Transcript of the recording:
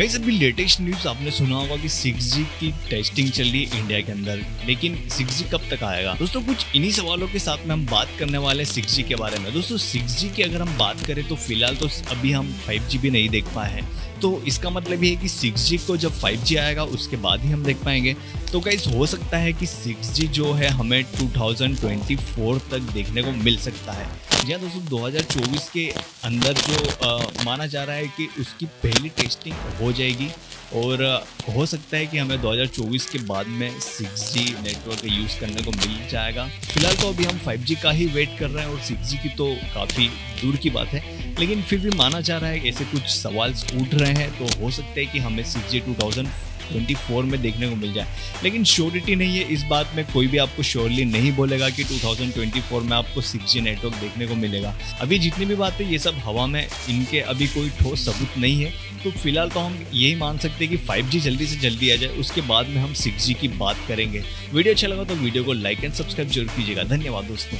गई अभी latest news आपने सुना होगा कि 6G की टेस्टिंग चल रही है इंडिया के अंदर। लेकिन 6G कब तक आएगा? दोस्तों, कुछ इन्हीं सवालों के साथ में हम बात करने वाले हैं 6G के बारे में। दोस्तों 6G की अगर हम बात करें तो फ़िलहाल तो अभी हम 5G भी नहीं देख पाए हैं। तो इसका मतलब ये है कि 6G को जब 5G आएगा, उसके बाद ही हम देख पाएँगे। तो गाइस हो सकता है कि 6G जो है हमें 2024 तक देखने को मिल सकता है। जी हाँ दोस्तों 2024 के अंदर जो आ, माना जा रहा है कि उसकी पहली टेस्टिंग हो जाएगी और आ, हो सकता है कि हमें 2024 के बाद में 6G नेटवर्क यूज़ करने को मिल जाएगा। फ़िलहाल तो अभी हम 5G का ही वेट कर रहे हैं और 6G की तो काफ़ी दूर की बात है लेकिन फिर भी माना जा रहा है ऐसे कुछ सवाल उठ रहे हैं तो हो सकता है कि हमें 6G 2000 2024 में देखने को मिल जाए। लेकिन श्योरिटी नहीं है, इस बात में कोई भी आपको श्योरली नहीं बोलेगा कि 2024 में आपको 6G नेटवर्क देखने को मिलेगा। अभी जितनी भी बातें ये सब हवा में, इनके अभी कोई ठोस सबूत नहीं है। तो फ़िलहाल तो हम यही मान सकते हैं कि 5G जल्दी से जल्दी आ जाए, उसके बाद में हम 6G की बात करेंगे। वीडियो अच्छा लगा तो वीडियो को लाइक एंड सब्सक्राइब ज़रूर कीजिएगा। धन्यवाद दोस्तों।